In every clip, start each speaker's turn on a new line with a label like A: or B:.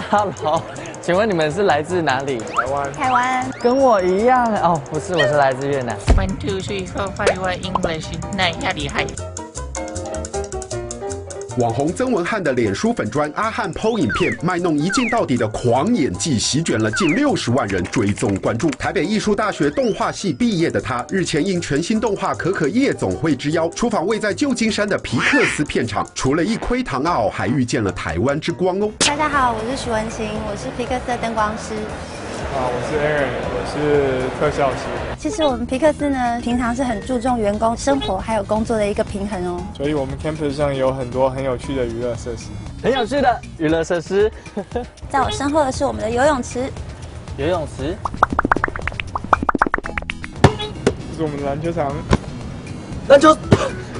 A: Hello，请问你们是来自哪里？
B: 台湾。
C: 台湾。
A: 跟我一样哦，不是，我是来自越南。
D: One two three four five one English，那压厉害。
E: 网红曾文翰的脸书粉砖阿汉剖影片卖弄一镜到底的狂演技，席卷了近六十万人追踪关注。台北艺术大学动画系毕业的他，日前应全新动画《可可夜总会》之邀，出访位在旧金山的皮克斯片场。除了一窥唐奥，还遇见了台湾之光哦。
C: 大家好，我是许文琴，我是皮克斯的灯光师。
B: 啊，我是 Aaron，我是特效师。
C: 其实我们皮克斯呢，平常是很注重员工生活还有工作的一个平衡哦。
B: 所以我们 campus 上有很多很有趣的娱乐设施，
A: 很有趣的娱乐设施。
C: 在我身后的是我们的游泳池。
A: 游泳池。
B: 这是我们的篮球场。
A: 篮球。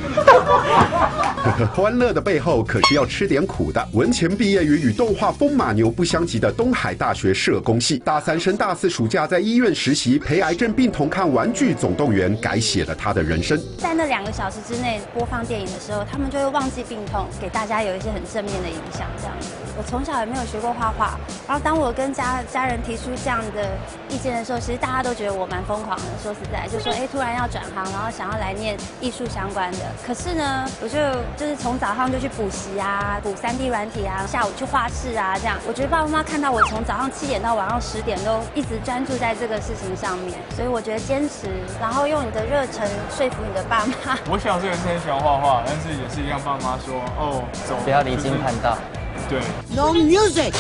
E: 欢乐的背后可是要吃点苦的。文前毕业于与动画风马牛不相及的东海大学社工系，大三升大四暑假在医院实习，陪癌症病童看《玩具总动员》，改写了他的人生。
C: 在那两个小时之内播放电影的时候，他们就会忘记病痛，给大家有一些很正面的影响。这样，我从小也没有学过画画，然后当我跟家家人提出这样的意见的时候，其实大家都觉得我蛮疯狂的。说实在，就说哎，突然要转行，然后想要来念艺术相关的。可是呢，我就就是从早上就去补习啊，补三 D 软体啊，下午去画室啊，这样。我觉得爸爸妈妈看到我从早上七点到晚上十点都一直专注在这个事情上面，所以我觉得坚持，然后用你的热忱说服你的爸妈。
B: 我小时候也是很喜欢画画，但是也是一样，爸妈说哦，走，
A: 不要离经叛道。
B: 对。
F: No music.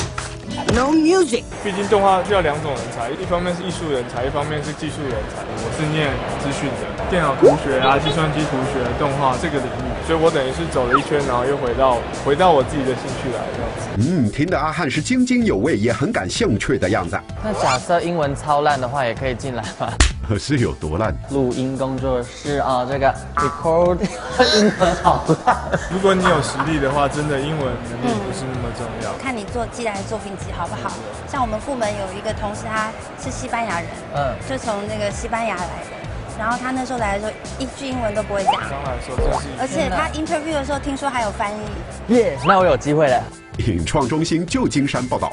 F: No music。
B: 毕竟动画需要两种人才，一方面是艺术人才，一方面是技术人才。我是念资讯的，电脑图学啊，计算机图学、动画这个领域，所以我等于是走了一圈，然后又回到回到我自己的兴趣来这样子。
E: 嗯，听得阿汉是津津有味，也很感兴趣的样子。
A: 那假设英文超烂的话，也可以进来吗？
E: 是有多烂？
A: 录音工作室啊，这个 record 英文好烂。
B: 如果你有实力的话，真的英文能力不是那么重要。
C: 看你做寄来的作好不好？像我们部门有一个同事，他是西班牙人，嗯，就从那个西班牙来的。然后他那时候来的时候，一句英文都不会讲。
B: 刚来说就是。
C: 而且他 interview 的时候，听说还有翻译。
A: 耶，那我有机会了。
E: 影创中心旧金山报道。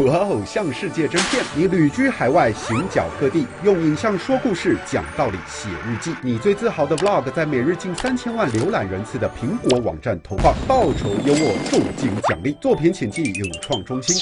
E: 哇偶像世界征片！你旅居海外，行脚各地，用影像说故事，讲道理，写日记。你最自豪的 vlog，在每日近三千万浏览人次的苹果网站投放，报酬优渥，重金奖励。作品请进影创中心。